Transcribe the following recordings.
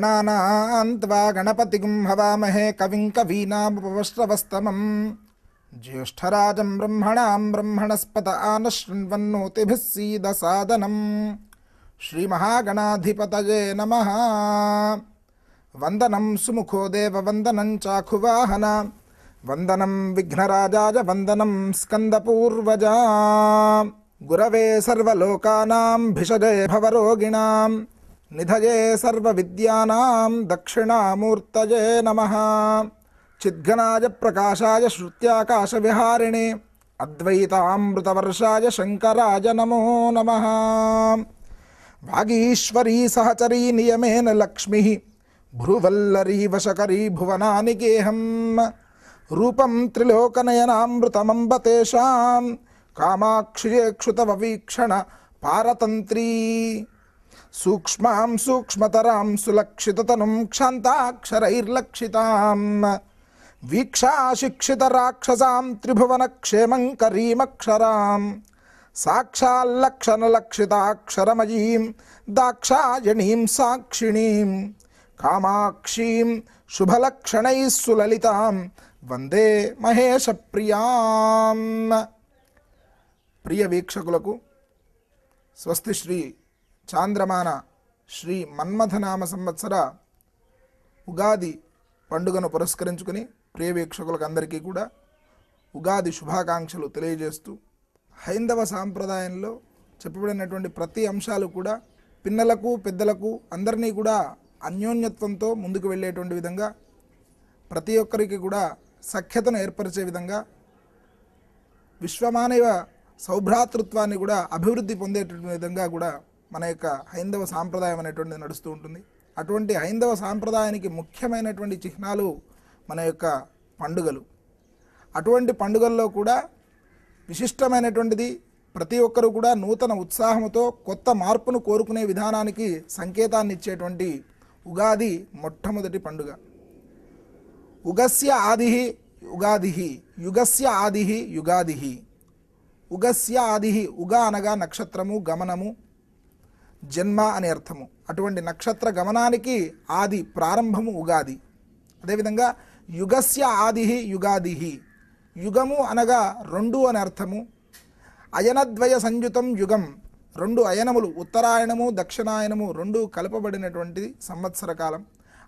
गणानान्त्वा गणपतिगुं हवामहे कविं कवीनामुपवस्त्रवस्तमं ज्येष्ठराजं ब्रह्मणां ब्रह्मणस्पत आनशृण्वन्नोतिभिः सीदसादनम्। श्रीमहागणाधिपतये नमः। वन्दनं सुमुखो देववन्दनं चाखुवाहन। वन्दनं विघ्नराजाय वन्दनं स्कन्दपूर्वजा। गुरवे सर्वलोकानां भिषजे भवरोगिणां निधये सर्वविद्यानां दक्षिणामूर्तये नमः। चिद्घनाय प्रकाशाय श्रुत्याकाशविहारिणे, अद्वैतामृतवर्षाय शङ्कराय नमो नमः। वागीश्वरी सहचरी नियमेन लक्ष्मीः, भ्रुवल्लरी वशकरी भुवनानि गेहम् रूपं त्रिलोकनयनामृतमम्ब तेषां कामाक्षियेक्षुतववीक्षण सूक्ष्मां सूक्ष्मतरां सुलक्षिततनुं क्षान्ताक्षरैर्लक्षिताम् वीक्षा शिक्षितराक्षसां त्रिभुवनक्षेमङ्करीमक्षराम् साक्षाल्लक्षणलक्षिताक्षरमयीं दाक्षायणीं साक्षिणीं कामाक्षीं शुभलक्षणैः सुललितां వందే మహేషప్రియాం ప్రియ వీక్షకులకు స్వస్తి శ్రీ చాంద్రమాన శ్రీ మన్మథనామ సంవత్సర ఉగాది పండుగను పురస్కరించుకుని ప్రియ వీక్షకులకు అందరికీ కూడా ఉగాది శుభాకాంక్షలు తెలియజేస్తూ హైందవ సాంప్రదాయంలో చెప్పబడినటువంటి ప్రతి అంశాలు కూడా పిన్నలకు పెద్దలకు అందరినీ కూడా అన్యోన్యత్వంతో ముందుకు వెళ్ళేటువంటి విధంగా ప్రతి ఒక్కరికి కూడా సఖ్యతను ఏర్పరిచే విధంగా విశ్వమానవ సౌభ్రాతృత్వాన్ని కూడా అభివృద్ధి పొందేటటువంటి విధంగా కూడా మన యొక్క హైందవ సాంప్రదాయం అనేటువంటిది నడుస్తూ ఉంటుంది. అటువంటి హైందవ సాంప్రదాయానికి ముఖ్యమైనటువంటి చిహ్నాలు మన యొక్క పండుగలు. అటువంటి పండుగల్లో కూడా విశిష్టమైనటువంటిది ప్రతి ఒక్కరూ కూడా నూతన ఉత్సాహంతో కొత్త మార్పును కోరుకునే విధానానికి సంకేతాన్ని ఇచ్చేటువంటి ఉగాది మొట్టమొదటి పండుగ. ఉగస్య ఆది ఉగాది యుగస్య ఆది యుగాది ఉగస్య ఆది ఉగ అనగా నక్షత్రము గమనము. జన్మ అనే అర్థము. అటువంటి నక్షత్ర గమనానికి ఆది ప్రారంభము ఉగాది. అదేవిధంగా యుగస్య ఆది యుగాది. యుగము అనగా రెండు అని అర్థము. అయనద్వయ సంయుతం యుగం. రెండు అయనములు ఉత్తరాయణము దక్షిణాయనము రెండు కలపబడినటువంటి సంవత్సర కాలం.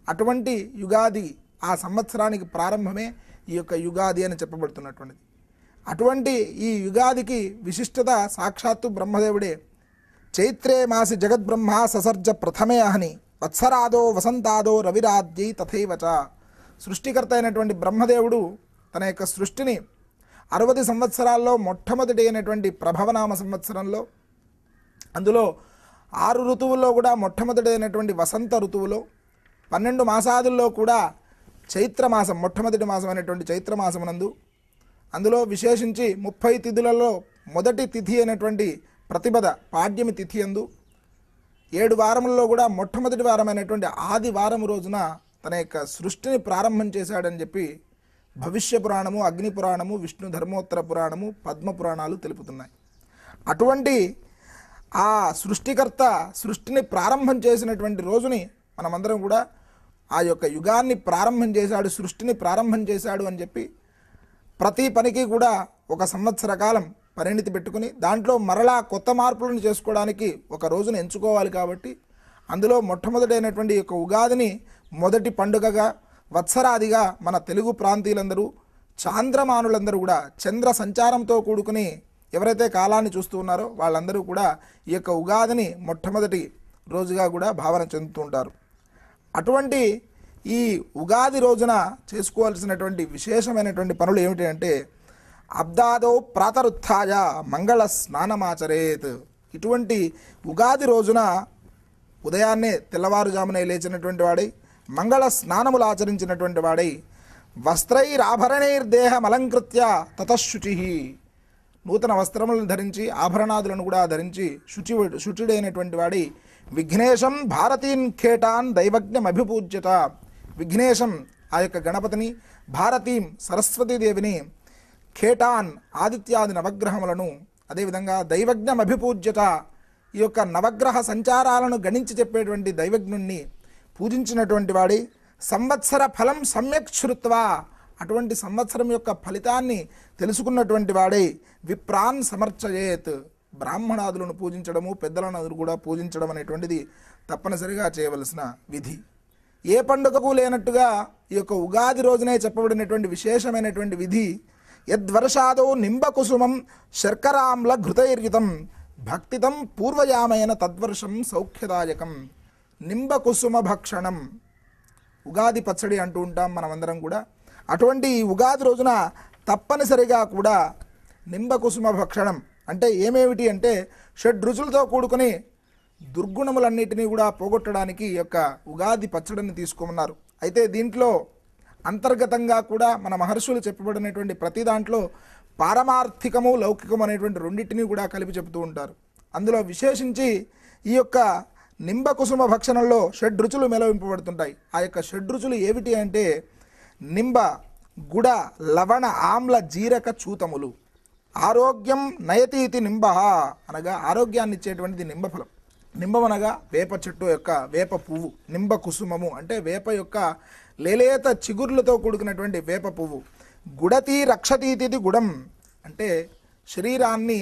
అటువంటి యుగాది ఆ సంవత్సరానికి ప్రారంభమే ఈ యొక్క యుగాది అని చెప్పబడుతున్నటువంటిది. అటువంటి ఈ యుగాదికి విశిష్టత సాక్షాత్తు బ్రహ్మదేవుడే చైత్రే మాసి జగద్బ్రహ్మ ససర్జ ప్రథమే అహని. వత్సరాదో వసంతాదో రవిరాద్యై తథైవచ సృష్టికర్త అయినటువంటి బ్రహ్మదేవుడు తన యొక్క సృష్టిని అరవది సంవత్సరాల్లో మొట్టమొదటి అయినటువంటి ప్రభవనామ సంవత్సరంలో అందులో ఆరు ఋతువుల్లో కూడా మొట్టమొదటి అయినటువంటి వసంత ఋతువులో పన్నెండు మాసాదుల్లో కూడా చైత్రమాసం మొట్టమొదటి మాసం అయినటువంటి చైత్రమాసమునందు అందులో విశేషించి ముప్పై తిథులలో మొదటి తిథి అయినటువంటి ప్రతిపద పాడ్యమి తిథి అందు ఏడు వారంలో కూడా మొట్టమొదటి వారమైనటువంటి ఆది వారం రోజున తన యొక్క సృష్టిని ప్రారంభం చేశాడని చెప్పి భవిష్య పురాణము అగ్ని పురాణము విష్ణు ధర్మోత్తర పురాణము పద్మ పురాణాలు తెలుపుతున్నాయి. అటువంటి ఆ సృష్టికర్త సృష్టిని ప్రారంభం చేసినటువంటి రోజుని మనమందరం కూడా ఆ యొక్క యుగాన్ని ప్రారంభం చేశాడు సృష్టిని ప్రారంభం చేశాడు అని చెప్పి ప్రతి పనికి కూడా ఒక సంవత్సర కాలం పరిణితి పెట్టుకుని దాంట్లో మరలా కొత్త మార్పులను చేసుకోవడానికి ఒక రోజును ఎంచుకోవాలి కాబట్టి అందులో మొట్టమొదటైనటువంటి యొక్క ఉగాదిని మొదటి పండుగగా వత్సరాదిగా మన తెలుగు ప్రాంతీయులందరూ చాంద్రమానులందరూ కూడా చంద్ర సంచారంతో కూడుకుని ఎవరైతే కాలాన్ని చూస్తూ ఉన్నారో వాళ్ళందరూ కూడా ఈ యొక్క ఉగాదిని మొట్టమొదటి రోజుగా కూడా భావన చెందుతూ ఉంటారు. అటువంటి ఈ ఉగాది రోజున చేసుకోవాల్సినటువంటి విశేషమైనటువంటి పనులు ఏమిటంటే అంటే అబ్దాదో ప్రాతరుత్థాయ మంగళ స్నానమాచరేత్. ఇటువంటి ఉగాది రోజున ఉదయాన్నే తెల్లవారుజామునే లేచినటువంటి వాడై మంగళ స్నానములు ఆచరించినటువంటి వాడై వస్త్రైరాభరణైర్దేహమలంకృత్య తతశుచి నూతన వస్త్రములను ధరించి ఆభరణాదులను కూడా ధరించి శుచి శుచుడైనటువంటి వాడి విఘ్నేశం భారతీన్ ఖేటాన్ దైవజ్ఞం అభిపూజ్యత విఘ్నేశం ఆ యొక్క గణపతిని భారతీం సరస్వతీదేవిని ఖేటాన్ ఆదిత్యాది నవగ్రహములను అదేవిధంగా దైవజ్ఞం అభిపూజ్యత ఈ యొక్క నవగ్రహ సంచారాలను గణించి చెప్పేటువంటి దైవజ్ఞుణ్ణి పూజించినటువంటి వాడి సంవత్సర ఫలం సమ్యక్ శృత్వా. అటువంటి సంవత్సరం యొక్క ఫలితాన్ని తెలుసుకున్నటువంటి వాడే విప్రాన్ సమర్చయేత్. బ్రాహ్మణాదులను పూజించడము పెద్దలను కూడా పూజించడం అనేటువంటిది తప్పనిసరిగా చేయవలసిన విధి. ఏ పండుగకు లేనట్టుగా ఈ యొక్క ఉగాది రోజునే చెప్పబడినటువంటి విశేషమైనటువంటి విధి యద్వర్షాదో నింబకుసుమం శర్కరాంల ఘృతైర్యుతం భక్తితం పూర్వయామైన తద్వర్షం సౌఖ్యదాయకం. నింబకుసుమ భక్షణం. ఉగాది పచ్చడి అంటూ ఉంటాం మనమందరం కూడా. అటువంటి ఈ ఉగాది రోజున తప్పనిసరిగా కూడా నింబకుసుమ భక్షణం. అంటే ఏమేమిటి అంటే షడ్ రుచులతో కూడుకుని దుర్గుణములన్నిటినీ కూడా పోగొట్టడానికి ఈ యొక్క ఉగాది పచ్చడిని తీసుకోమన్నారు. అయితే దీంట్లో అంతర్గతంగా కూడా మన మహర్షులు చెప్పబడినటువంటి ప్రతి దాంట్లో పారమార్థికము లౌకికము అనేటువంటి రెండింటినీ కూడా కలిపి చెబుతూ ఉంటారు. అందులో విశేషించి ఈ యొక్క నింబకుసుమ భక్షణంలో షడ్ రుచులు మెలవింపబడుతుంటాయి ఆ యొక్క షడ్ రుచులు ఏమిటి అంటే నింబ గుడ లవణ ఆమ్ల జీరక చూతములు. ఆరోగ్యం నయతీతి నింబ అనగా ఆరోగ్యాన్ని ఇచ్చేటువంటిది నింబఫలం. నింబం అనగా వేప చెట్టు యొక్క వేప పువ్వు నింబ కుసుమము అంటే వేప యొక్క లేలేత చిగుర్లతో కూడుకున్నటువంటి వేప పువ్వు. గుడతి రక్షతీతిది గుడం అంటే శరీరాన్ని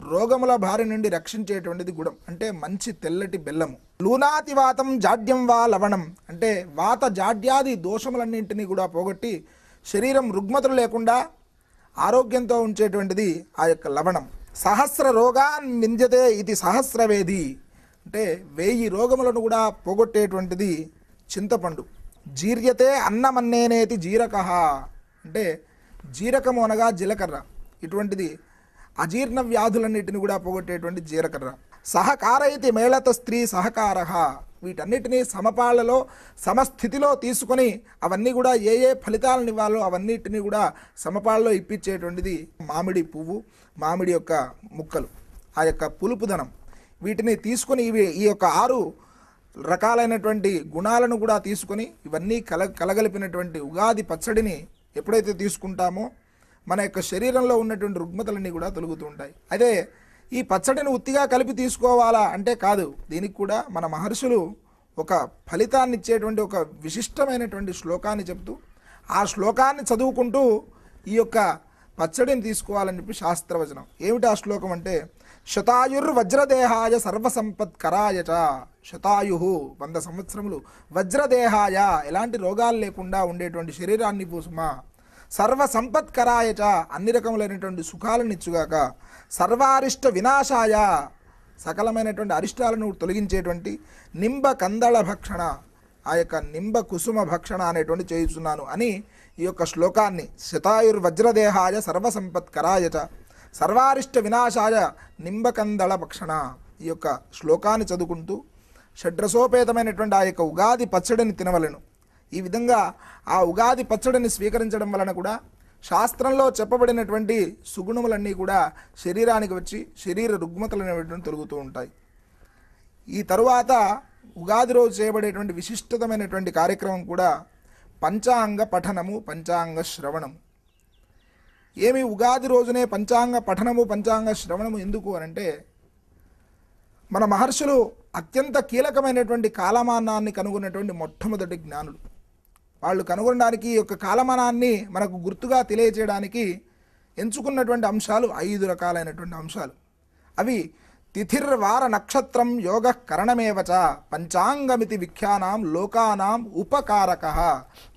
రోగముల బారి నుండి రక్షించేటువంటిది గుడం. అంటే మంచి తెల్లటి బెల్లము. లూనాతి వాతం జాడ్యం వా లవణం అంటే వాత జాడ్యాది దోషములన్నింటినీ కూడా పోగొట్టి శరీరం రుగ్మతలు లేకుండా ఆరోగ్యంతో ఉంచేటువంటిది ఆ యొక్క లవణం. సహస్ర రోగాన్ నింజతే ఇది సహస్రవేది అంటే వెయ్యి రోగములను కూడా పోగొట్టేటువంటిది చింతపండు. జీర్యతే అన్నమన్నేనేతి జీరక. అంటే జీరకము అనగా జీలకర్ర. ఇటువంటిది అజీర్ణ వ్యాధులన్నిటిని కూడా పోగొట్టేటువంటి జీలకర్ర. సహకారైతి మేళత స్త్రీ సహకార. వీటన్నిటినీ సమపాళ్ళలో సమస్థితిలో తీసుకొని అవన్నీ కూడా ఏ ఏ ఫలితాలను ఇవ్వాలో అవన్నిటిని కూడా సమపాళ్ళలో ఇప్పించేటువంటిది మామిడి పువ్వు మామిడి యొక్క ముక్కలు ఆ యొక్క పులుపుదనం వీటిని తీసుకొని ఇవి ఈ యొక్క ఆరు రకాలైనటువంటి గుణాలను కూడా తీసుకొని ఇవన్నీ కల కలగలిపినటువంటి ఉగాది పచ్చడిని ఎప్పుడైతే తీసుకుంటామో మన యొక్క శరీరంలో ఉన్నటువంటి రుగ్మతలన్నీ కూడా తొలుగుతూ ఉంటాయి. అదే ఈ పచ్చడిని ఉత్తిగా కలిపి తీసుకోవాలా అంటే కాదు. దీనికి కూడా మన మహర్షులు ఒక ఫలితాన్ని ఇచ్చేటువంటి ఒక విశిష్టమైనటువంటి శ్లోకాన్ని చెప్తూ ఆ శ్లోకాన్ని చదువుకుంటూ ఈ యొక్క పచ్చడిని తీసుకోవాలని చెప్పి శాస్త్రవచనం. ఏమిటి ఆ శ్లోకం అంటే శతాయుర్వజ్రదేహాయ సర్వసంపత్కరాయ చ. శతాయు వంద సంవత్సరములు. వజ్రదేహాయ ఎలాంటి రోగాలు లేకుండా ఉండేటువంటి శరీరాన్ని పూసుమా. సర్వ సంపత్కరాయ అన్ని రకములైనటువంటి సుఖాలను ఇచ్చుగాక. సర్వారిష్ట వినాశాయ సకలమైనటువంటి అరిష్టాలను తొలగించేటువంటి నింబ కందళ భక్షణ ఆ యొక్క నింబ కుసుమ భక్షణ అనేటువంటి చేయుచున్నాను అని ఈ యొక్క శ్లోకాన్ని శతాయుర్వజ్రదేహాయ సర్వసంపత్కరాయట సర్వారిష్ట వినాశాయ నింబకందళ భక్షణ ఈ యొక్క శ్లోకాన్ని చదువుకుంటూ షడ్రసోపేతమైనటువంటి ఆ యొక్క ఉగాది పచ్చడిని తినవలెను. ఈ విధంగా ఆ ఉగాది పచ్చడిని స్వీకరించడం వలన కూడా శాస్త్రంలో చెప్పబడినటువంటి సుగుణములన్నీ కూడా శరీరానికి వచ్చి శరీర రుగ్మతలు అనేటువంటి తొలుగుతూ ఉంటాయి. ఈ తరువాత ఉగాది రోజు చేయబడేటువంటి విశిష్టతమైనటువంటి కార్యక్రమం కూడా పంచాంగ పఠనము పంచాంగ శ్రవణము. ఏమి ఉగాది రోజునే పంచాంగ పఠనము పంచాంగ శ్రవణము ఎందుకు అనంటే మన మహర్షులు అత్యంత కీలకమైనటువంటి కాలమానాన్ని కనుగొన్నటువంటి మొట్టమొదటి జ్ఞానులు. వాళ్ళు కనుగొనడానికి యొక్క కాలమానాన్ని మనకు గుర్తుగా తెలియజేయడానికి ఎంచుకున్నటువంటి అంశాలు ఐదు రకాలైనటువంటి అంశాలు. అవి తిథిర్వార నక్షత్రం యోగ కరణమేవచ పంచాంగమితి విఖ్యానాం లోకానాం ఉపకారక.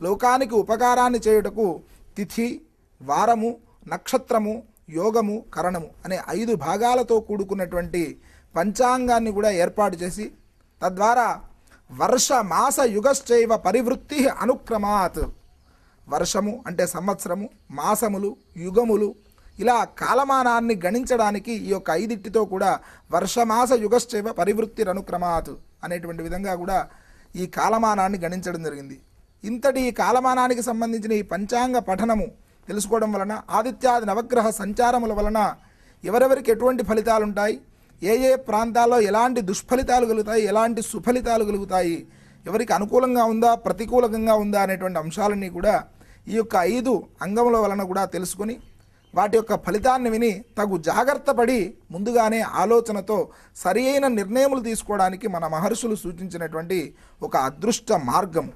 లోకానికి ఉపకారాన్ని చేయుటకు తిథి వారము నక్షత్రము యోగము కరణము అనే ఐదు భాగాలతో కూడుకున్నటువంటి పంచాంగాన్ని కూడా ఏర్పాటు చేసి తద్వారా వర్ష మాస యుగశ్చైవ పరివృత్తి అనుక్రమాత్. వర్షము అంటే సంవత్సరము మాసములు యుగములు ఇలా కాలమానాన్ని గణించడానికి ఈ యొక్క ఐదింటితో కూడా వర్షమాస యుగశ్చైవ పరివృత్తి అనుక్రమాత్ అనేటువంటి విధంగా కూడా ఈ కాలమానాన్ని గణించడం జరిగింది. ఇంతటి ఈ కాలమానానికి సంబంధించిన ఈ పంచాంగ పఠనము తెలుసుకోవడం వలన ఆదిత్యాది నవగ్రహ సంచారముల వలన ఎవరెవరికి ఎటువంటి ఫలితాలు ఉంటాయి ఏ ఏ ప్రాంతాల్లో ఎలాంటి దుష్ఫలితాలు కలుగుతాయి? ఎలాంటి సుఫలితాలు కలుగుతాయి? ఎవరికి అనుకూలంగా ఉందా? ప్రతికూలంగా ఉందా? అనేటువంటి అంశాలన్నీ కూడా ఈ యొక్క ఐదు అంగముల వలన కూడా తెలుసుకొని వాటి యొక్క ఫలితాన్ని విని తగు జాగ్రత్త పడి ముందుగానే ఆలోచనతో సరి అయిన నిర్ణయములు తీసుకోవడానికి మన మహర్షులు సూచించినటువంటి ఒక అదృష్ట మార్గం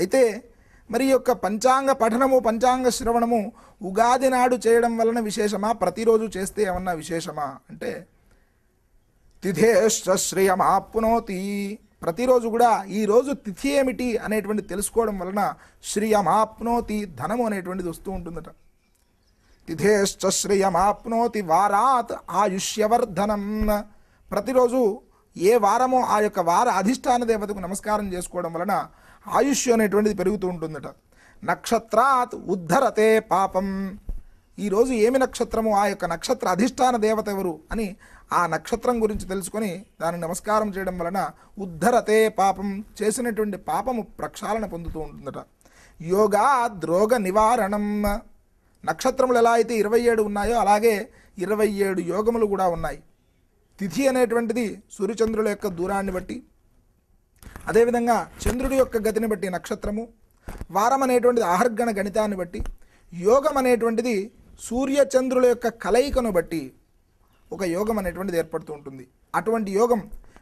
అయితే మరి యొక్క పంచాంగ పఠనము పంచాంగ శ్రవణము ఉగాది నాడు చేయడం వలన విశేషమా? ప్రతిరోజు చేస్తే ఏమన్నా విశేషమా? అంటే తిథేష్టశ్రియమాప్నోతి ప్రతిరోజు కూడా ఈరోజు తిథి ఏమిటి అనేటువంటి తెలుసుకోవడం వలన శ్రియమాప్నోతి ధనము అనేటువంటిది వస్తూ ఉంటుందట. తిథేశ్చశ్రియమాప్నోతి వారాత్ ఆయుష్యవర్ధనం. ప్రతిరోజు ఏ వారమో ఆ యొక్క వార అధిష్టాన దేవతకు నమస్కారం చేసుకోవడం వలన ఆయుష్ అనేటువంటిది పెరుగుతూ ఉంటుందట. నక్షత్రాత్ ఉద్ధరతే పాపం. ఈరోజు ఏమి నక్షత్రము? ఆ యొక్క నక్షత్ర అధిష్టాన దేవత ఎవరు అని ఆ నక్షత్రం గురించి తెలుసుకొని దాన్ని నమస్కారం చేయడం వలన ఉద్ధరతే పాపం చేసినటువంటి పాపము ప్రక్షాళన పొందుతూ ఉంటుందట. యోగా ద్రోగ నివారణం. నక్షత్రములు ఎలా అయితే ఇరవై ఏడు ఉన్నాయో అలాగే ఇరవై ఏడు యోగములు కూడా ఉన్నాయి. తిథి అనేటువంటిది సూర్యచంద్రుల యొక్క దూరాన్ని బట్టి అదేవిధంగా చంద్రుడి యొక్క గతిని బట్టి నక్షత్రము వారం అనేటువంటిది ఆహర్గణ గణితాన్ని బట్టి యోగం అనేటువంటిది సూర్య చంద్రుల యొక్క కలయికను బట్టి ఒక యోగం అనేటువంటిది ఏర్పడుతూ ఉంటుంది. అటువంటి యోగం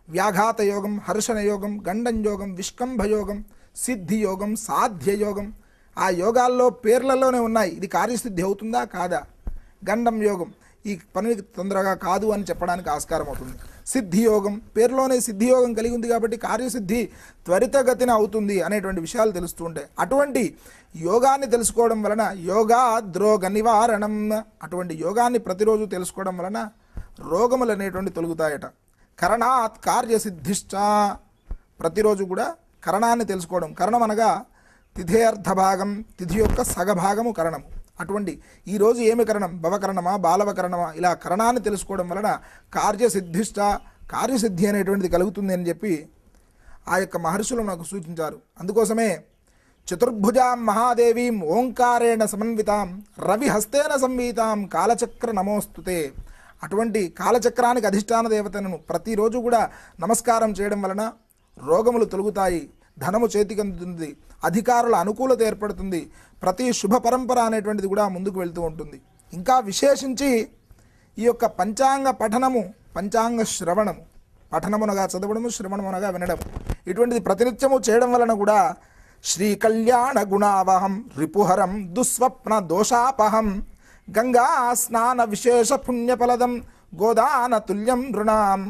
వ్యాఘాత యోగం హర్షణ యోగం గండం యోగం విష్కంభ యోగం సిద్ధి యోగం సాధ్య యోగం ఆ యోగాల్లో పేర్లలోనే ఉన్నాయి. ఇది కార్యసిద్ధి అవుతుందా? కాదా? గండం యోగం. ఈ పని తొందరగా కాదు అని చెప్పడానికి ఆస్కారం అవుతుంది. సిద్ధియోగం పేరులోనే సిద్ధియోగం కలిగి ఉంది కాబట్టి కార్యసిద్ధి త్వరితగతిన అవుతుంది అనేటువంటి విషయాలు తెలుస్తూ ఉంటాయి. అటువంటి యోగాన్ని తెలుసుకోవడం వలన యోగా ద్రోగ నివారణం అటువంటి యోగాన్ని ప్రతిరోజు తెలుసుకోవడం వలన రోగములు అనేటువంటి తొలుగుతాయట. కరణాత్ కార్యసిద్ధిష్ట ప్రతిరోజు కూడా కరణాన్ని తెలుసుకోవడం కరణం అనగా తిథేర్థ భాగం తిథి యొక్క సగభాగము కరణము. అటువంటి ఈరోజు ఏమి కరణం? భవకరణమా? బాలవకరణమా? ఇలా కరణాన్ని తెలుసుకోవడం వలన కార్యసిద్ధిష్ట కార్యసిద్ధి అనేటువంటిది కలుగుతుంది అని చెప్పి ఆ యొక్క మహర్షులు నాకు సూచించారు. అందుకోసమే చతుర్భుజాం మహాదేవీం ఓంకారేణ సమన్వితాం రవిహస్తేన సంవీతాం కాలచక్ర నమోస్తుతే. అటువంటి కాలచక్రానికి అధిష్టాన దేవతను ప్రతిరోజు కూడా నమస్కారం చేయడం వలన రోగములు తొలుగుతాయి. ధనము చేతికి అందుతుంది అధికారుల అనుకూలత ఏర్పడుతుంది ప్రతి శుభ పరంపర అనేటువంటిది కూడా ముందుకు వెళ్తూ ఉంటుంది. ఇంకా విశేషించి ఈ యొక్క పంచాంగ పఠనము పంచాంగ శ్రవణము పఠనమునగా చదవడము శ్రవణమునగా వినడం ఇటువంటిది ప్రతినిత్యము చేయడం వలన కూడా శ్రీ కళ్యాణ గుణావహం రిపుహరం దుస్వప్న దోషాపహం గంగా స్నాన విశేష పుణ్యఫలదం గోదాన తుల్యం నృణాం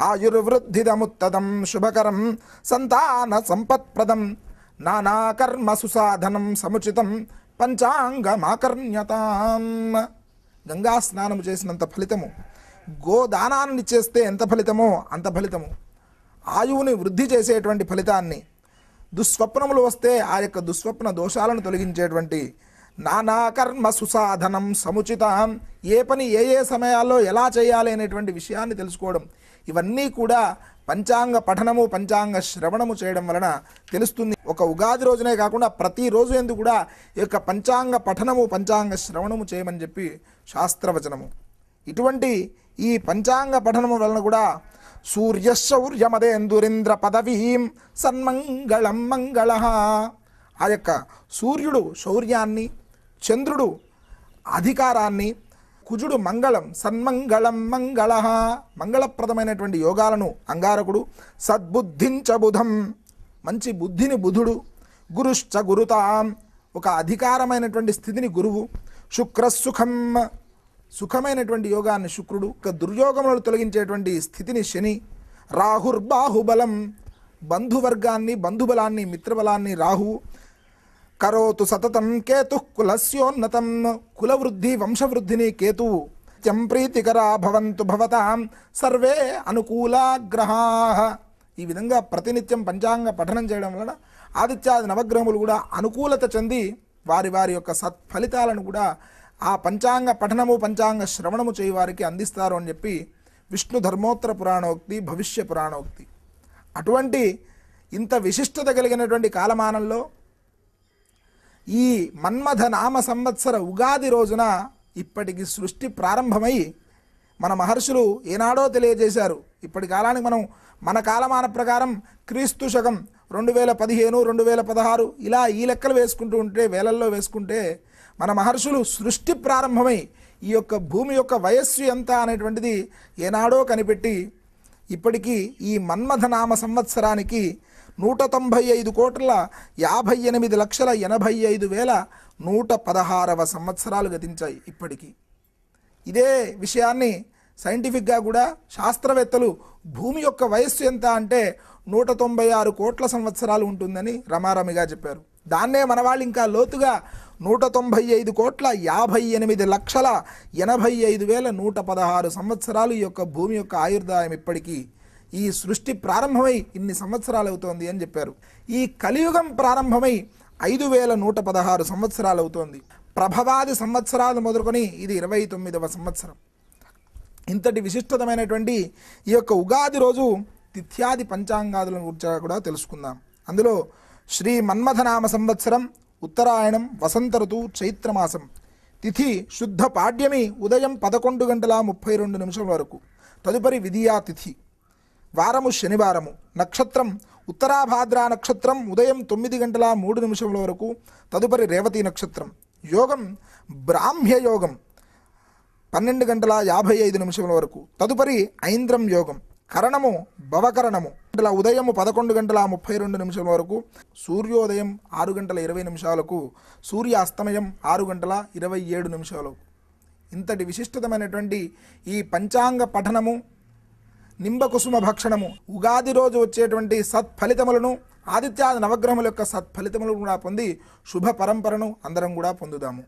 ఆయుర్వృద్ధిదముత్తదం శుభకరం సంతాన సంపత్ప్రదం నానాకర్మ సుసాధనం సముచితం పంచాంగమాకర్ణ్యతాం. గంగా స్నానము చేసినంత ఫలితము గోదానాన్ని చేస్తే ఎంత ఫలితమో అంత ఫలితము. ఆయువుని వృద్ధి చేసేటువంటి ఫలితాన్ని దుస్వప్నములు వస్తే ఆ యొక్క దుస్వప్న దోషాలను తొలగించేటువంటి నానాకర్మ సుసాధనం సముచితం. ఏ పని ఏ ఏ సమయాల్లో ఎలా చేయాలి అనేటువంటి విషయాన్ని తెలుసుకోవడం. ఇవన్నీ కూడా పంచాంగ పఠనము పంచాంగ శ్రవణము చేయడం వలన తెలుస్తుంది. ఒక ఉగాది రోజునే కాకుండా ప్రతిరోజు ఎందుకు కూడా ఈ యొక్క పంచాంగ పఠనము పంచాంగ శ్రవణము చేయమని చెప్పి శాస్త్రవచనము. ఇటువంటి ఈ పంచాంగ పఠనము వలన కూడా సూర్యశౌర్యమదేందురింద్ర పదవీం సన్మంగళం మంగళ ఆ యొక్క సూర్యుడు శౌర్యాన్ని చంద్రుడు అధికారాన్ని కుజుడు మంగళం సన్మంగళం మంగళ మంగళప్రదమైనటువంటి యోగాలను అంగారకుడు సద్బుద్ధించ బుధం. మంచి బుద్ధిని బుధుడు గురుశ్చ గురుతాం. ఒక అధికారమైనటువంటి స్థితిని గురువు శుక్రసుఖం సుఖమైనటువంటి యోగాన్ని శుక్రుడు ఒక దుర్యోగములను తొలగించేటువంటి స్థితిని శని రాహుర్బాహుబలం. బంధువర్గాన్ని బంధుబలాన్ని మిత్రబలాన్ని రాహువు కరోతు సతతం కేతు కులస్యోన్నతం. కులవృద్ధి వంశవృద్ధిని కేతు. నిత్యం ప్రీతికరా భవంతు భవతాం. సర్వే అనుకూలాగ్రహా. ఈ విధంగా ప్రతినిత్యం పంచాంగ పఠనం చేయడం వలన ఆదిత్యాది నవగ్రహములు కూడా అనుకూలత చెంది వారి వారి యొక్క సత్ఫలితాలను కూడా ఆ పంచాంగ పఠనము పంచాంగ శ్రవణము చేయి వారికి అందిస్తారు అని చెప్పి విష్ణు ధర్మోత్తర పురాణోక్తి భవిష్య పురాణోక్తి. అటువంటి ఇంత విశిష్టత కలిగినటువంటి కాలమానంలో ఈ మన్మథ నామ సంవత్సర ఉగాది రోజున ఇప్పటికి సృష్టి ప్రారంభమై మన మహర్షులు ఏనాడో తెలియజేశారు. ఇప్పటి కాలానికి మనం మన కాలమాన ప్రకారం క్రీస్తు శకం రెండు వేల పదిహేను రెండు వేల పదహారు ఇలా ఈ లెక్కలు వేసుకుంటూ ఉంటే వేలల్లో వేసుకుంటే మన మహర్షులు సృష్టి ప్రారంభమై ఈ యొక్క భూమి యొక్క వయస్సు ఎంత అనేటువంటిది ఏనాడో కనిపెట్టి ఇప్పటికీ ఈ మన్మథనామ సంవత్సరానికి నూట తొంభై ఐదు కోట్ల యాభై ఎనిమిది లక్షల ఎనభై ఐదు వేల నూట పదహారవ సంవత్సరాలు గతించాయి ఇప్పటికీ. ఇదే విషయాన్ని సైంటిఫిక్గా కూడా శాస్త్రవేత్తలు భూమి యొక్క వయస్సు ఎంత అంటే నూట తొంభై ఆరు కోట్ల సంవత్సరాలు ఉంటుందని రమారమిగా చెప్పారు. దాన్నే మన వాళ్ళు ఇంకా లోతుగా నూట తొంభై ఐదు కోట్ల యాభై ఎనిమిది లక్షల ఎనభై ఐదు వేల నూట పదహారు సంవత్సరాలు ఈ యొక్క భూమి యొక్క ఆయుర్దాయం ఇప్పటికీ ఈ సృష్టి ప్రారంభమై ఇన్ని సంవత్సరాలు అవుతోంది అని చెప్పారు. ఈ కలియుగం ప్రారంభమై ఐదు వేల నూట పదహారు సంవత్సరాలు అవుతోంది ప్రభవాది సంవత్సరాలు మొదలుకొని ఇది ఇరవై తొమ్మిదవ సంవత్సరం. ఇంతటి విశిష్టతమైనటువంటి ఈ యొక్క ఉగాది రోజు తిథ్యాది పంచాంగాదులను గురించి కూడా తెలుసుకుందాం. అందులో శ్రీ మన్మథనామ సంవత్సరం ఉత్తరాయణం వసంత ఋతువు చైత్రమాసం తిథి శుద్ధ పాడ్యమి ఉదయం పదకొండు గంటల ముప్పై రెండు నిమిషం వరకు. తదుపరి విధియా తిథి. వారము శనివారము. నక్షత్రం ఉత్తరాభాద్ర నక్షత్రం ఉదయం తొమ్మిది గంటల మూడు నిమిషముల వరకు తదుపరి రేవతి నక్షత్రం. యోగం బ్రాహ్మ్య యోగం పన్నెండు గంటల యాభై ఐదు నిమిషముల వరకు. తదుపరి ఐంద్రం యోగం కరణము భవకరణము. గంటల ఉదయము పదకొండు గంటల ముప్పై రెండు నిమిషాల వరకు సూర్యోదయం ఆరు గంటల ఇరవై నిమిషాలకు సూర్య అస్తమయం ఆరు గంటల ఇరవై ఏడు నిమిషాలకు. ఇంతటి విశిష్టతమైనటువంటి ఈ పంచాంగ పఠనము నింబకుసుమ భక్షణము. ఉగాది రోజు వచ్చేటువంటి సత్ఫలితములను ఆదిత్యాది నవగ్రహముల యొక్క సత్ఫలితములను కూడా పొంది శుభ పరంపరను అందరం కూడా పొందుదాము.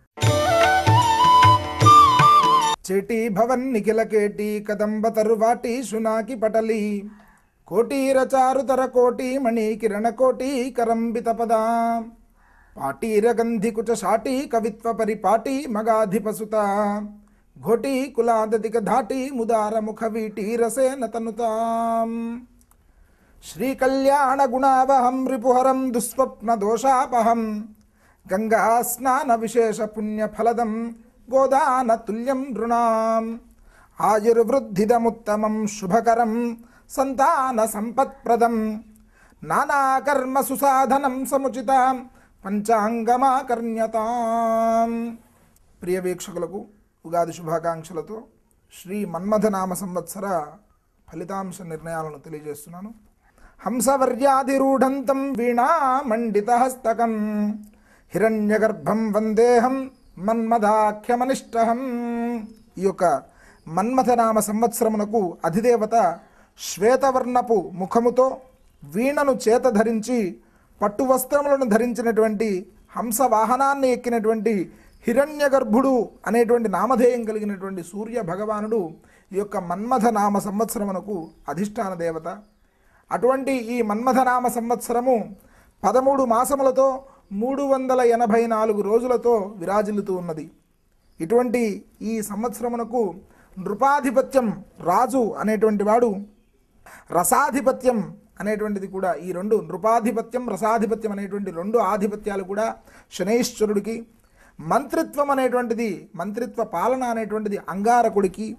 చెటి భవన్ నిఖిల కేటి కదంబ తరువాటి సునాకి పటలి. కోటీర కోటి మణి కిరణ కోటి కరంబిత పదా. పాటీర గంధి కుచ సాటి కవిత్వ పరిపాటి మగాధిపసుత. ఘోటీ కులాదధిక ధాటి ముదార ముఖ వీటి రసేన తనుతాం శ్రీకళ్యాణ గుణావహం రిపుహరం దుస్వప్న దోషాపహం. గంగా స్నాన విశేష పుణ్యఫలదం గోదాన తుల్యం నృణాం. ఆయుర్వృద్ధిదముత్తమం శుభకరం సంతాన సంపత్ప్రదం. నానాకర్మ సుసాధనం సముచితాం పంచాంగమాకర్ణ్యతాం. ప్రియ వీక్షకులకు ఉగాది శుభాకాంక్షలతో శ్రీ మన్మథనామ సంవత్సర ఫలితాంశ నిర్ణయాలను తెలియజేస్తున్నాను. హంసవర్యాధిరూఢంతం వీణామండితహస్తకం హిరణ్యగర్భం వందేహం మన్మథాఖ్యమనిష్టహం. ఈ యొక్క మన్మథనామ సంవత్సరమునకు అధిదేవత శ్వేతవర్ణపు ముఖముతో వీణను చేత ధరించి పట్టు వస్త్రములను ధరించినటువంటి హంస వాహనాన్ని ఎక్కినటువంటి హిరణ్యగర్భుడు అనేటువంటి నామధేయం కలిగినటువంటి సూర్య భగవానుడు ఈ యొక్క మన్మథ నామ సంవత్సరమునకు అధిష్టాన దేవత. అటువంటి ఈ మన్మథనామ సంవత్సరము పదమూడు మాసములతో మూడు వందల ఎనభై నాలుగు రోజులతో విరాజిల్లుతూ ఉన్నది. ఇటువంటి ఈ సంవత్సరమునకు నృపాధిపత్యం రాజు అనేటువంటి వాడు రసాధిపత్యం అనేటువంటిది కూడా ఈ రెండు నృపాధిపత్యం రసాధిపత్యం అనేటువంటి రెండు ఆధిపత్యాలు కూడా శనైశ్వరుడికి మంత్రిత్వం అనేటువంటిది మంత్రిత్వ పాలన అనేటువంటిది అంగారకుడికి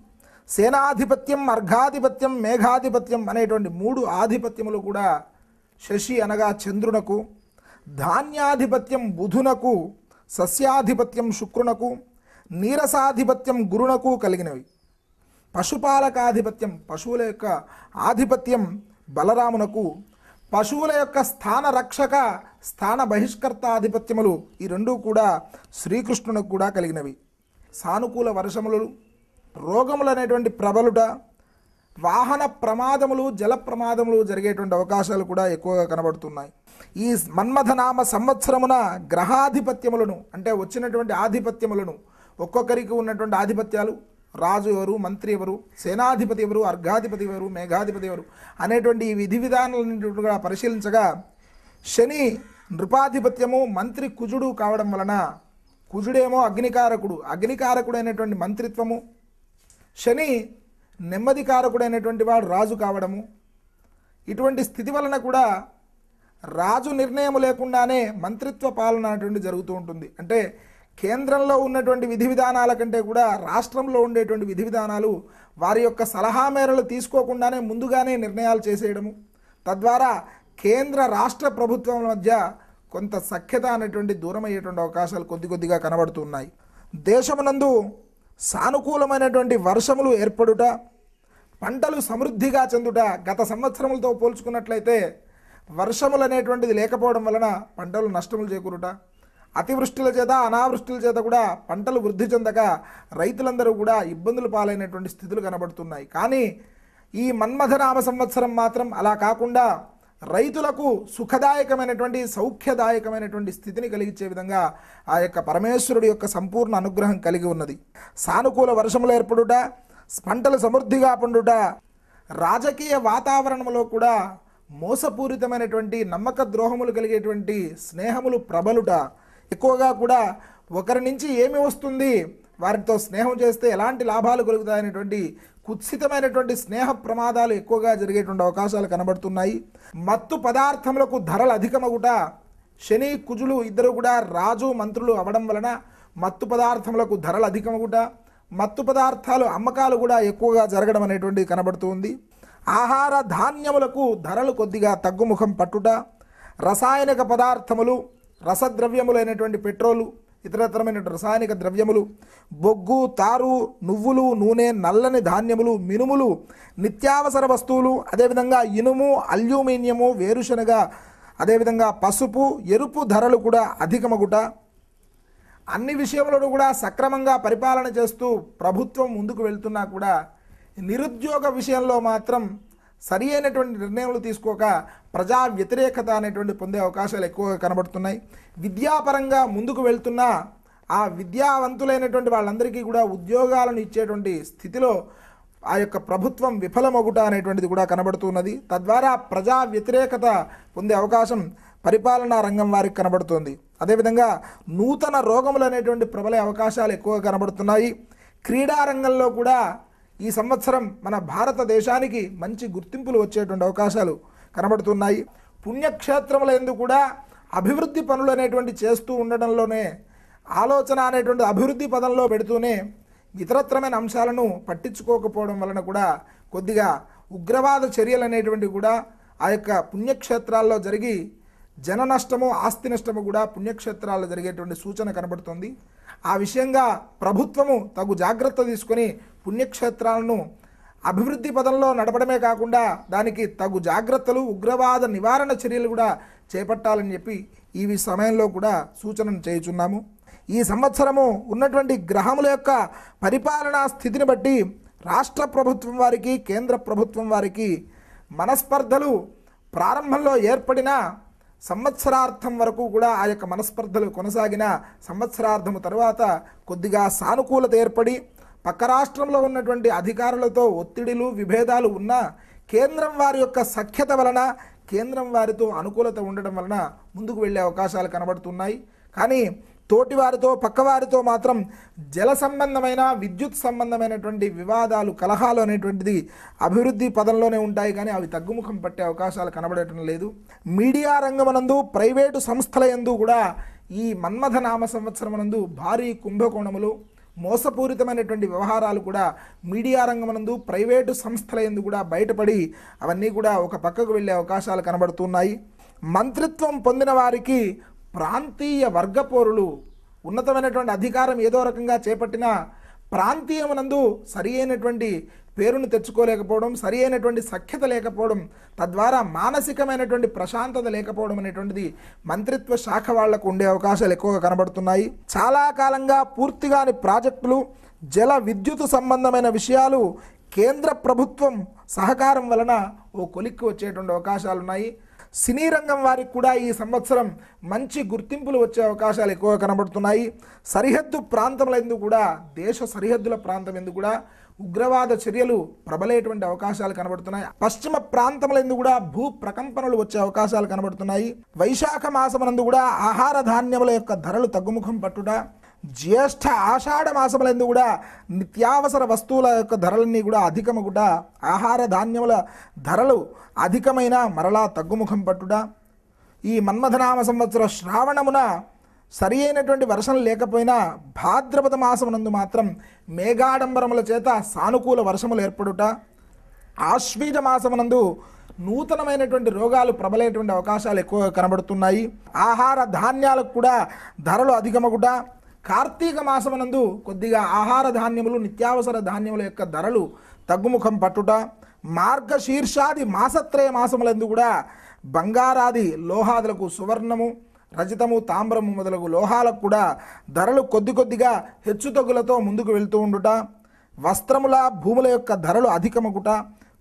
సేనాధిపత్యం అర్ఘాధిపత్యం మేఘాధిపత్యం అనేటువంటి మూడు ఆధిపత్యములు కూడా శశి అనగా చంద్రునకు ధాన్యాధిపత్యం బుధునకు సస్యాధిపత్యం శుక్రునకు నీరసాధిపత్యం గురునకు కలిగినవి. పశుపాలకాధిపత్యం పశువుల యొక్క ఆధిపత్యం బలరామునకు పశువుల యొక్క స్థాన రక్షక స్థాన బహిష్కర్త ఆధిపత్యములు ఈ రెండూ కూడా శ్రీకృష్ణునికి కూడా కలిగినవి. సానుకూల వర్షములు రోగములు అనేటువంటి ప్రబలుట వాహన ప్రమాదములు జల ప్రమాదములు జరిగేటువంటి అవకాశాలు కూడా ఎక్కువగా కనబడుతున్నాయి. ఈ మన్మథనామ సంవత్సరమున గ్రహాధిపత్యములను అంటే వచ్చినటువంటి ఆధిపత్యములను ఒక్కొక్కరికి ఉన్నటువంటి ఆధిపత్యాలు రాజు ఎవరు? మంత్రి ఎవరు? సేనాధిపతి ఎవరు? అర్ఘాధిపతి ఎవరు? మేఘాధిపతి ఎవరు? అనేటువంటి ఈ విధి విధానాలను కూడా పరిశీలించగా శని నృపాధిపత్యము మంత్రి కుజుడు కావడం వలన కుజుడేమో అగ్నికారకుడు. అగ్నికారకుడైనటువంటి మంత్రిత్వము. శని నెమ్మదికారకుడైనటువంటి వాడు రాజు కావడము. ఇటువంటి స్థితి వలన కూడా రాజు నిర్ణయం లేకుండానే మంత్రిత్వ పాలన అనేటువంటి జరుగుతూ ఉంటుంది. అంటే కేంద్రంలో ఉన్నటువంటి విధి విధానాల కంటే కూడా రాష్ట్రంలో ఉండేటువంటి విధి విధానాలు వారి యొక్క సలహా మేరలు తీసుకోకుండానే ముందుగానే నిర్ణయాలు చేసేయడము. తద్వారా కేంద్ర రాష్ట్ర ప్రభుత్వం మధ్య కొంత సఖ్యత అనేటువంటి దూరం అయ్యేటువంటి అవకాశాలు కొద్ది కొద్దిగా కనబడుతున్నాయి దేశమునందు సానుకూలమైనటువంటి వర్షములు ఏర్పడుట పంటలు సమృద్ధిగా చెందుట గత సంవత్సరములతో పోల్చుకున్నట్లయితే వర్షములు అనేటువంటిది లేకపోవడం వలన పంటలు నష్టములు చేకూరుట అతివృష్టిల చేత అనావృష్టిల చేత కూడా పంటలు వృద్ధి చెందక రైతులందరూ కూడా ఇబ్బందులు పాలైనటువంటి స్థితులు కనబడుతున్నాయి. కానీ ఈ మన్మథనామ సంవత్సరం మాత్రం అలా కాకుండా రైతులకు సుఖదాయకమైనటువంటి సౌఖ్యదాయకమైనటువంటి స్థితిని కలిగించే విధంగా ఆ యొక్క పరమేశ్వరుడి యొక్క సంపూర్ణ అనుగ్రహం కలిగి ఉన్నది. సానుకూల వర్షములు ఏర్పడుట పంటలు సమృద్ధిగా పండుట రాజకీయ వాతావరణంలో కూడా మోసపూరితమైనటువంటి నమ్మక ద్రోహములు కలిగేటువంటి స్నేహములు ప్రబలుట ఎక్కువగా కూడా ఒకరి నుంచి ఏమి వస్తుంది? వారితో స్నేహం చేస్తే ఎలాంటి లాభాలు కలుగుతాయనేటువంటి కుత్సితమైనటువంటి స్నేహ ప్రమాదాలు ఎక్కువగా జరిగేటువంటి అవకాశాలు కనబడుతున్నాయి. మత్తు పదార్థములకు ధరలు అధికమగుట శని కుజులు ఇద్దరు కూడా రాజు మంత్రులు అవడం వలన మత్తు పదార్థములకు ధరలు అధికమగుట మత్తు పదార్థాలు అమ్మకాలు కూడా ఎక్కువగా జరగడం అనేటువంటి కనబడుతుంది. ఆహార ధాన్యములకు ధరలు కొద్దిగా తగ్గుముఖం పట్టుట రసాయనిక పదార్థములు రసద్రవ్యములైనటువంటి పెట్రోలు ఇతరతరమైన రసాయనిక ద్రవ్యములు బొగ్గు తారు నువ్వులు నూనె నల్లని ధాన్యములు మినుములు నిత్యావసర వస్తువులు అదేవిధంగా ఇనుము అల్యూమినియము వేరుశనగ అదేవిధంగా పసుపు ఎరుపు ధరలు కూడా అధికమగుట. అన్ని విషయములను కూడా సక్రమంగా పరిపాలన చేస్తూ ప్రభుత్వం ముందుకు వెళ్తున్నా కూడా నిరుద్యోగ విషయంలో మాత్రం సరి అయినటువంటి నిర్ణయాలు తీసుకోక ప్రజా వ్యతిరేకత అనేటువంటి పొందే అవకాశాలు ఎక్కువగా కనబడుతున్నాయి. విద్యాపరంగా ముందుకు వెళ్తున్నా ఆ విద్యావంతులైనటువంటి వాళ్ళందరికీ కూడా ఉద్యోగాలను ఇచ్చేటువంటి స్థితిలో ఆ యొక్క ప్రభుత్వం విఫలమగుట అనేటువంటిది కూడా కనబడుతున్నది. తద్వారా ప్రజా వ్యతిరేకత పొందే అవకాశం పరిపాలనా రంగం వారికి కనబడుతుంది. అదేవిధంగా నూతన రోగములు అనేటువంటి ప్రబలే అవకాశాలు ఎక్కువగా కనబడుతున్నాయి. క్రీడా రంగంలో కూడా ఈ సంవత్సరం మన భారతదేశానికి మంచి గుర్తింపులు వచ్చేటువంటి అవకాశాలు కనబడుతున్నాయి. పుణ్యక్షేత్రముల ఎందు కూడా అభివృద్ధి పనులు అనేటువంటి చేస్తూ ఉండడంలోనే ఆలోచన అనేటువంటి అభివృద్ధి పదంలో పెడుతూనే ఇతరత్రమైన అంశాలను పట్టించుకోకపోవడం వలన కూడా కొద్దిగా ఉగ్రవాద చర్యలు అనేటువంటివి కూడా ఆ యొక్క పుణ్యక్షేత్రాల్లో జరిగి జన నష్టము ఆస్తి నష్టము కూడా పుణ్యక్షేత్రాల్లో జరిగేటువంటి సూచన కనబడుతుంది. ఆ విషయంగా ప్రభుత్వము తగు జాగ్రత్త తీసుకొని పుణ్యక్షేత్రాలను అభివృద్ధి పదంలో నడపడమే కాకుండా దానికి తగు జాగ్రత్తలు ఉగ్రవాద నివారణ చర్యలు కూడా చేపట్టాలని చెప్పి ఈ సమయంలో కూడా సూచనను చేయుచున్నాము. ఈ సంవత్సరము ఉన్నటువంటి గ్రహముల యొక్క పరిపాలనా స్థితిని బట్టి రాష్ట్ర ప్రభుత్వం వారికి కేంద్ర ప్రభుత్వం వారికి మనస్పర్ధలు ప్రారంభంలో ఏర్పడిన సంవత్సరార్థం వరకు కూడా ఆ యొక్క మనస్పర్ధలు కొనసాగిన సంవత్సరార్థము తరువాత కొద్దిగా సానుకూలత ఏర్పడి పక్క రాష్ట్రంలో ఉన్నటువంటి అధికారులతో ఒత్తిడిలు విభేదాలు ఉన్నా కేంద్రం వారి యొక్క సఖ్యత వలన కేంద్రం వారితో అనుకూలత ఉండడం వలన ముందుకు వెళ్ళే అవకాశాలు కనబడుతున్నాయి. కానీ తోటివారితో పక్కవారితో మాత్రం జల సంబంధమైన విద్యుత్ సంబంధమైనటువంటి వివాదాలు కలహాలు అనేటువంటిది అభివృద్ధి పదంలోనే ఉంటాయి. కానీ అవి తగ్గుముఖం పట్టే అవకాశాలు కనబడటం లేదు. మీడియా రంగమనందు ప్రైవేటు సంస్థల యందు కూడా ఈ మన్మథ నామ సంవత్సరమనందు భారీ కుంభకోణములు మోసపూరితమైనటువంటి వ్యవహారాలు కూడా మీడియా రంగమనందు ప్రైవేటు సంస్థల యందు కూడా బయటపడి అవన్నీ కూడా ఒక పక్కకు వెళ్ళే అవకాశాలు కనబడుతున్నాయి. మంత్రిత్వం పొందిన వారికి ప్రాంతీయ వర్గపోరులు ఉన్నతమైనటువంటి అధికారం ఏదో రకంగా చేపట్టినా ప్రాంతీయమునందు సరి అయినటువంటి పేరును తెచ్చుకోలేకపోవడం సరి అయినటువంటి సఖ్యత లేకపోవడం తద్వారా మానసికమైనటువంటి ప్రశాంతత లేకపోవడం అనేటువంటిది మంత్రిత్వ శాఖ వాళ్ళకు ఉండే అవకాశాలు ఎక్కువగా కనబడుతున్నాయి. చాలా కాలంగా పూర్తిగాని ప్రాజెక్టులు జల విద్యుత్ సంబంధమైన విషయాలు కేంద్ర ప్రభుత్వం సహకారం వలన ఓ కొలిక్కి వచ్చేటువంటి అవకాశాలు ఉన్నాయి సినీ రంగం వారికి కూడా ఈ సంవత్సరం మంచి గుర్తింపులు వచ్చే అవకాశాలు ఎక్కువగా కనబడుతున్నాయి. సరిహద్దు ప్రాంతముల ఎందు కూడా దేశ సరిహద్దుల ప్రాంతం ఎందు కూడా ఉగ్రవాద చర్యలు ప్రబలేటువంటి అవకాశాలు కనబడుతున్నాయి. పశ్చిమ ప్రాంతముల ఎందుకు కూడా భూ ప్రకంపనలు వచ్చే అవకాశాలు కనబడుతున్నాయి. వైశాఖ మాసమునందు కూడా ఆహార ధాన్యముల యొక్క ధరలు తగ్గుముఖం పట్టుట జ్యేష్ఠ ఆషాఢ మాసములందు కూడా నిత్యావసర వస్తువుల యొక్క ధరలన్నీ కూడా అధికమగుట ఆహార ధాన్యముల ధరలు అధికమైన మరలా తగ్గుముఖం పట్టుట. ఈ మన్మథనామ సంవత్సర శ్రావణమున సరి అయినటువంటి వర్షం లేకపోయినా భాద్రపద మాసమునందు మాత్రం మేఘాడంబరముల చేత సానుకూల వర్షములు ఏర్పడుట. ఆశ్వీజ మాసమునందు నూతనమైనటువంటి రోగాలు ప్రబలేటువంటి అవకాశాలు ఎక్కువగా కనబడుతున్నాయి. ఆహార ధాన్యాలకు కూడా ధరలు అధికమగుట. కార్తీక మాసమునందు కొద్దిగా ఆహార ధాన్యములు నిత్యావసర ధాన్యముల యొక్క ధరలు తగ్గుముఖం పట్టుట మార్గశీర్షాది మాసత్రయ మాసములందు కూడా బంగారాది లోహాదులకు సువర్ణము రజతము తామ్రము మొదలగు లోహాలకు కూడా ధరలు కొద్ది కొద్దిగా హెచ్చుతగ్గులతో ముందుకు వెళ్తూ ఉండుట వస్త్రముల భూముల యొక్క ధరలు అధికమగుట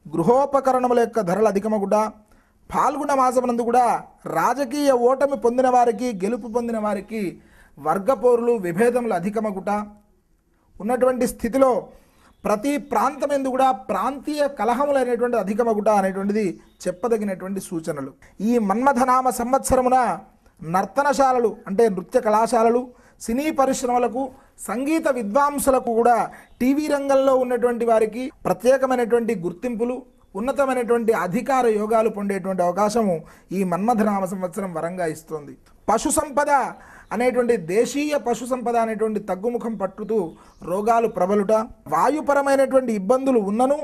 గృహోపకరణముల యొక్క ధరలు అధికమగుట పాల్గొన మాసమునందు కూడా రాజకీయ ఓటమి పొందిన వారికి గెలుపు పొందిన వారికి వర్గపోరులు విభేదములు అధికమగుట ఉన్నటువంటి స్థితిలో ప్రతి ప్రాంతం ఎందు కూడా ప్రాంతీయ కలహములు అనేటువంటి అధికమగుట అనేటువంటిది చెప్పదగినటువంటి సూచనలు. ఈ మన్మథనామ సంవత్సరమున నర్తనశాలలు అంటే నృత్య కళాశాలలు సినీ పరిశ్రమలకు సంగీత విద్వాంసులకు కూడా టీవీ రంగంలో ఉన్నటువంటి వారికి ప్రత్యేకమైనటువంటి గుర్తింపులు ఉన్నతమైనటువంటి అధికార యోగాలు పొందేటువంటి అవకాశము ఈ మన్మథనామ సంవత్సరం వరంగా ఇస్తుంది. పశు సంపద అనేటువంటి దేశీయ పశు సంపద అనేటువంటి తగ్గుముఖం పట్టుతూ రోగాలు ప్రబలుట వాయుపరమైనటువంటి ఇబ్బందులు ఉన్నను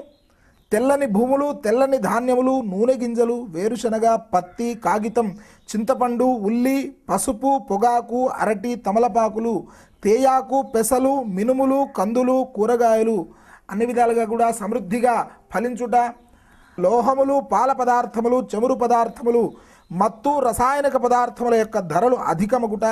తెల్లని భూములు తెల్లని ధాన్యములు నూనె గింజలు వేరుశనగ పత్తి కాగితం చింతపండు ఉల్లి పసుపు పొగాకు అరటి తమలపాకులు తేయాకు పెసలు మినుములు కందులు కూరగాయలు అన్ని విధాలుగా కూడా సమృద్ధిగా ఫలించుట లోహములు పాల పదార్థములు చమురు పదార్థములు మత్తు రసాయనిక పదార్థముల యొక్క ధరలు అధికమగుట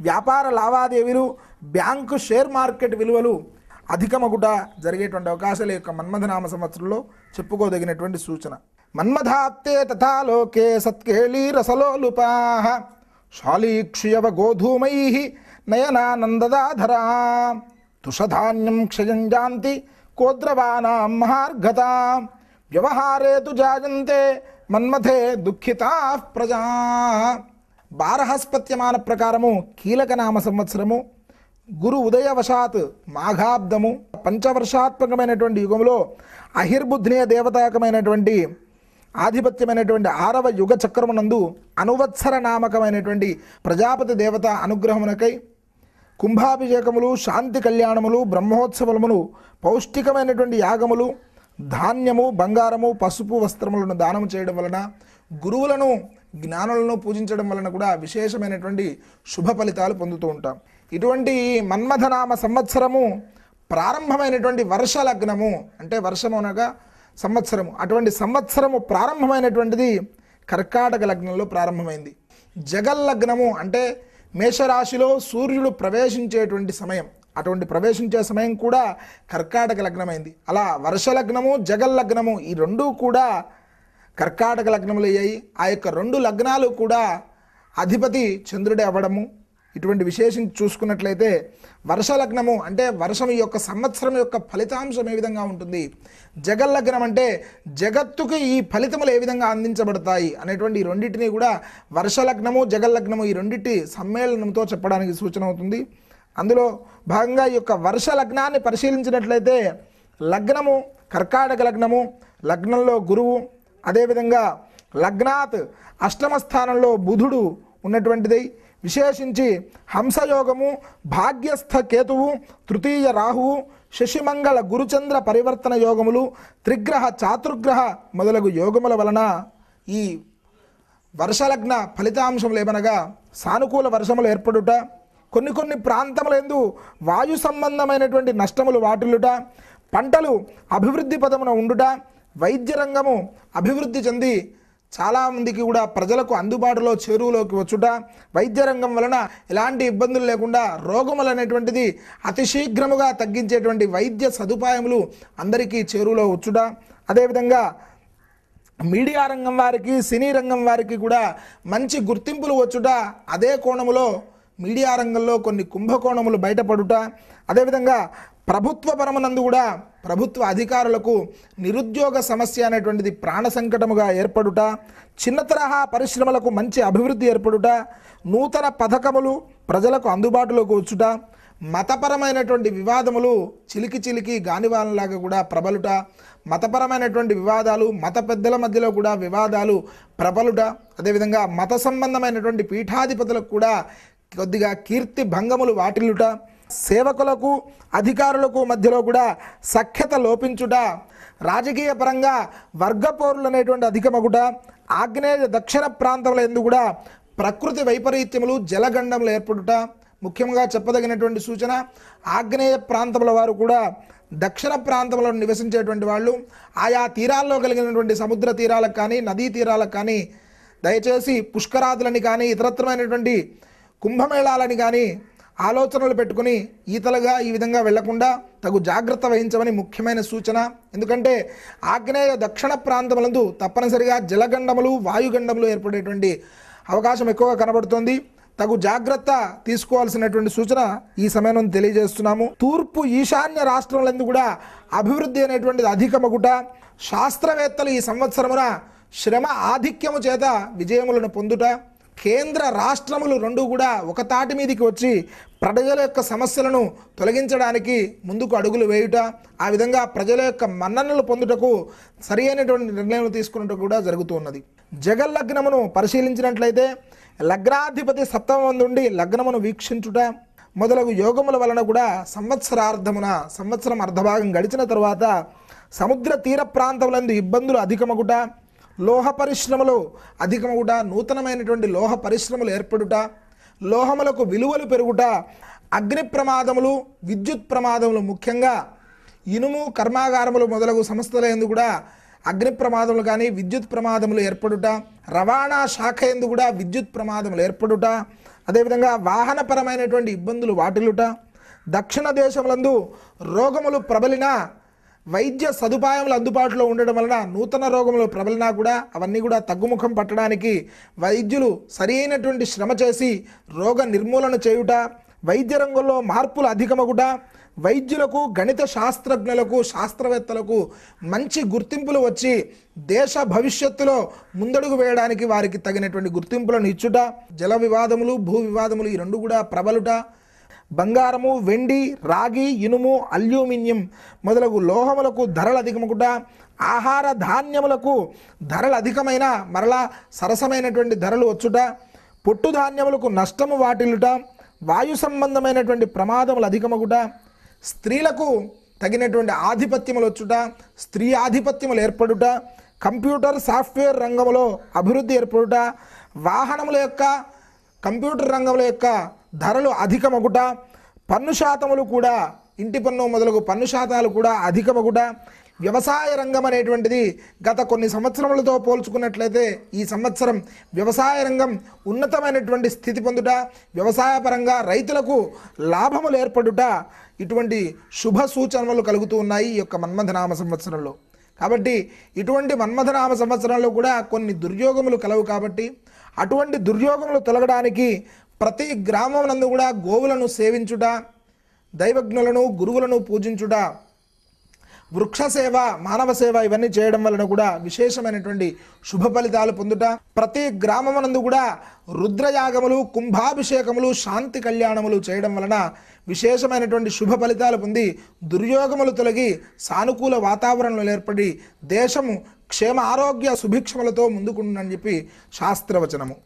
వ్యాపార లావాదేవీలు బ్యాంకు షేర్ మార్కెట్ విలువలు అధికమగుట జరిగేటువంటి అవకాశాలు యొక్క మన్మధనామ సంవత్సరంలో చెప్పుకోదగినటువంటి సూచన. మన్మధాత్తే తథాలోకే సత్కేళీ రసలోలుపా శాలీక్షయవ గోధూమై నయనానందదాధరా. తుషధాన్యం క్షయం జాంతి కోద్రవానాం మహార్ఘత. వ్యవహారే తు జాయంతే మన్మథే దుఃఖితా ప్రజా. బారహస్పత్యమాన ప్రకారము కీలక నామ సంవత్సరము గురు ఉదయవశాత్ మాఘాబ్దము పంచవర్షాత్మకమైనటువంటి యుగంలో అహిర్బుద్ధినీయ దేవతాయకమైనటువంటి ఆధిపత్యమైనటువంటి ఆరవ యుగ చక్రమునందు అనువత్సర నామకమైనటువంటి ప్రజాపతి దేవత అనుగ్రహమునకై కుంభాభిషేకములు శాంతి కళ్యాణములు బ్రహ్మోత్సవములు పౌష్టికమైనటువంటి యాగములు ధాన్యము బంగారము పసుపు వస్త్రములను దానము చేయడం వలన గురువులను జ్ఞానులను పూజించడం వలన కూడా విశేషమైనటువంటి శుభ ఫలితాలు పొందుతూ ఉంటాం. ఇటువంటి మన్మథనామ సంవత్సరము ప్రారంభమైనటువంటి వర్ష లగ్నము అంటే వర్షము అనగా సంవత్సరము. అటువంటి సంవత్సరము ప్రారంభమైనటువంటిది కర్కాటక లగ్నంలో ప్రారంభమైంది. జగల్ లగ్నము అంటే మేషరాశిలో సూర్యుడు ప్రవేశించేటువంటి సమయం. అటువంటి ప్రవేశించే సమయం కూడా కర్కాటక లగ్నమైంది. అలా వర్ష లగ్నము జగల్ లగ్నము ఈ రెండూ కూడా కర్కాటక లగ్నములు అయ్యాయి. ఆ యొక్క రెండు లగ్నాలు కూడా అధిపతి చంద్రుడే అవ్వడము. ఇటువంటి విశేషం చూసుకున్నట్లయితే వర్ష లగ్నము అంటే వర్షం ఈ యొక్క సంవత్సరం యొక్క ఫలితాంశం ఏ విధంగా ఉంటుంది? జగల్లగ్నం అంటే జగత్తుకు ఈ ఫలితములు ఏ విధంగా అందించబడతాయి అనేటువంటి ఈ రెండింటిని కూడా వర్ష లగ్నము జగల్లగ్నము ఈ రెండింటి సమ్మేళనంతో చెప్పడానికి సూచన అవుతుంది. అందులో భాగంగా ఈ యొక్క వర్ష లగ్నాన్ని పరిశీలించినట్లయితే లగ్నము కర్కాటక లగ్నము లగ్నంలో గురువు అదేవిధంగా లగ్నాత్ అష్టమ స్థానంలో బుధుడు ఉన్నటువంటిది విశేషించి హంసయోగము భాగ్యస్థ కేతువు తృతీయ రాహువు శశిమంగళ గురుచంద్ర పరివర్తన యోగములు త్రిగ్రహ చాతుర్గ్రహ మొదలగు యోగముల వలన ఈ వర్షలగ్న ఫలితాంశములు ఏమనగా సానుకూల వర్షములు ఏర్పడుట కొన్ని కొన్ని ప్రాంతములందు వాయు సంబంధమైనటువంటి నష్టములు వాటిల్లుట పంటలు అభివృద్ధి పదమున ఉండుట వైద్య రంగము అభివృద్ధి చెంది చాలామందికి కూడా ప్రజలకు అందుబాటులో చేరువలోకి వచ్చుట వైద్య రంగం వలన ఎలాంటి ఇబ్బందులు లేకుండా రోగములు అనేటువంటిది అతి శీఘ్రముగా తగ్గించేటువంటి వైద్య సదుపాయములు అందరికీ చేరువలో వచ్చుట. అదేవిధంగా మీడియా రంగం వారికి సినీ రంగం వారికి కూడా మంచి గుర్తింపులు వచ్చుట అదే కోణములో మీడియా రంగంలో కొన్ని కుంభకోణములు బయటపడుట. అదేవిధంగా ప్రభుత్వ పరమనందు కూడా ప్రభుత్వ అధికారులకు నిరుద్యోగ సమస్య అనేటువంటిది ప్రాణ సంకటముగా ఏర్పడుట చిన్న తరహా పరిశ్రమలకు మంచి అభివృద్ధి ఏర్పడుట నూతన పథకములు ప్రజలకు అందుబాటులోకి వచ్చుట మతపరమైనటువంటి వివాదములు చిలికి చిలికి గానివానలాగా కూడా ప్రబలుట మతపరమైనటువంటి వివాదాలు మత పెద్దల మధ్యలో కూడా వివాదాలు ప్రబలుట అదేవిధంగా మత సంబంధమైనటువంటి పీఠాధిపతులకు కూడా కొద్దిగా కీర్తి భంగములు వాటిల్లుట సేవకులకు అధికారులకు మధ్యలో కూడా సఖ్యత లోపించుట రాజకీయ పరంగా వర్గపోరులు అనేటువంటి అధికమగుట ఆగ్నేయ దక్షిణ ప్రాంతంలో ఎందు కూడా ప్రకృతి వైపరీత్యములు జలగండములు ఏర్పడుట ముఖ్యంగా చెప్పదగినటువంటి సూచన ఆగ్నేయ ప్రాంతముల వారు కూడా దక్షిణ ప్రాంతంలో నివసించేటువంటి వాళ్ళు ఆయా తీరాల్లో కలిగినటువంటి సముద్ర తీరాలకు కానీ నదీ తీరాలకు కానీ దయచేసి పుష్కరాదులని కానీ ఇతరత్రమైనటువంటి కుంభమేళాలని కానీ ఆలోచనలు పెట్టుకుని ఈతలుగా ఈ విధంగా వెళ్ళకుండా తగు జాగ్రత్త వహించమని ముఖ్యమైన సూచన. ఎందుకంటే ఆగ్నేయ దక్షిణ ప్రాంతములందు తప్పనిసరిగా జలగండములు వాయుగండములు ఏర్పడేటువంటి అవకాశం ఎక్కువగా కనబడుతోంది. తగు జాగ్రత్త తీసుకోవాల్సినటువంటి సూచన ఈ సమయంలో తెలియజేస్తున్నాము. తూర్పు ఈశాన్య రాష్ట్రములందు కూడా అభివృద్ధి అనేటువంటిది అధికమగుట. శాస్త్రవేత్తలు ఈ సంవత్సరమున శ్రమ ఆధిక్యము చేత విజయములను పొందుట. కేంద్ర రాష్ట్రములు రెండు కూడా ఒక తాటి మీదికి వచ్చి ప్రజల యొక్క సమస్యలను తొలగించడానికి ముందుకు అడుగులు వేయుట ఆ విధంగా ప్రజల యొక్క మన్ననలు పొందుటకు సరి అయినటువంటి నిర్ణయం తీసుకున్నట్టు కూడా జరుగుతున్నది జగన్ లగ్నమును పరిశీలించినట్లయితే లగ్నాధిపతి సప్తమం నుండి లగ్నమును వీక్షించుట మొదలగు యోగముల వలన కూడా సంవత్సరార్ధమున సంవత్సరం అర్ధభాగం గడిచిన తరువాత సముద్ర తీర ప్రాంతములందు ఇబ్బందులు అధికమగుట లోహ పరిశ్రమలు అధికమవుట నూతనమైనటువంటి లోహ పరిశ్రమలు ఏర్పడుట లోహములకు విలువలు పెరుగుట అగ్ని ప్రమాదములు విద్యుత్ ప్రమాదములు ముఖ్యంగా ఇనుము కర్మాగారములు మొదలగు సంస్థల ఎందు కూడా అగ్ని ప్రమాదములు కానీ విద్యుత్ ప్రమాదములు ఏర్పడుట రవాణా శాఖ ఎందు కూడా విద్యుత్ ప్రమాదములు ఏర్పడుట అదేవిధంగా వాహనపరమైనటువంటి ఇబ్బందులు వాటిల్లుట దక్షిణ దేశములందు రోగములు ప్రబలిన వైద్య సదుపాయములు అందుబాటులో ఉండడం వలన నూతన రోగములు ప్రబలినా కూడా అవన్నీ కూడా తగ్గుముఖం పట్టడానికి వైద్యులు సరి అయినటువంటి శ్రమ చేసి రోగ నిర్మూలన చేయుట వైద్య రంగంలో మార్పులు అధికమగుట వైద్యులకు గణిత శాస్త్రజ్ఞులకు శాస్త్రవేత్తలకు మంచి గుర్తింపులు వచ్చి దేశ భవిష్యత్తులో ముందడుగు వేయడానికి వారికి తగినటువంటి గుర్తింపులను ఇచ్చుట జల వివాదములు భూ వివాదములు ఈ రెండు కూడా ప్రబలుట బంగారము వెండి రాగి ఇనుము అల్యూమినియం మొదలగు లోహములకు ధరలు అధికముకుండా ఆహార ధాన్యములకు ధరలు అధికమైన మరలా సరసమైనటువంటి ధరలు వచ్చుట పొట్టు ధాన్యములకు నష్టము వాటిల్లుట వాయు సంబంధమైనటువంటి ప్రమాదములు అధికమగుట స్త్రీలకు తగినటువంటి ఆధిపత్యములు వచ్చుట స్త్రీ ఆధిపత్యములు ఏర్పడుట కంప్యూటర్ సాఫ్ట్వేర్ రంగంలో అభివృద్ధి ఏర్పడుట వాహనముల యొక్క కంప్యూటర్ రంగముల యొక్క ధరలు అధికమగుట పన్ను శాతములు కూడా ఇంటి పన్ను మొదలగు పన్ను శాతాలు కూడా అధికమగుట. వ్యవసాయ రంగం అనేటువంటిది గత కొన్ని సంవత్సరములతో పోల్చుకున్నట్లయితే ఈ సంవత్సరం వ్యవసాయ రంగం ఉన్నతమైనటువంటి స్థితి పొందుట వ్యవసాయపరంగా రైతులకు లాభములు ఏర్పడుట ఇటువంటి శుభ సూచనలు కలుగుతూ ఉన్నాయి ఈ యొక్క మన్మధనామ సంవత్సరంలో. కాబట్టి ఇటువంటి మన్మథనామ సంవత్సరంలో కూడా కొన్ని దుర్యోగములు కలవు కాబట్టి అటువంటి దుర్యోగములు తొలగడానికి ప్రతి గ్రామం నందు కూడా గోవులను సేవించుట దైవజ్ఞులను గురువులను పూజించుట వృక్ష సేవ మానవ సేవ ఇవన్నీ చేయడం వలన కూడా విశేషమైనటువంటి శుభ ఫలితాలు పొందుట. ప్రతి గ్రామమునందు కూడా రుద్రయాగములు కుంభాభిషేకములు శాంతి కళ్యాణములు చేయడం వలన విశేషమైనటువంటి శుభ ఫలితాలు పొంది దుర్యోగములు తొలగి సానుకూల వాతావరణంలో ఏర్పడి దేశము క్షేమ ఆరోగ్య సుభిక్షములతో ముందుకుంటుందని చెప్పి శాస్త్రవచనము.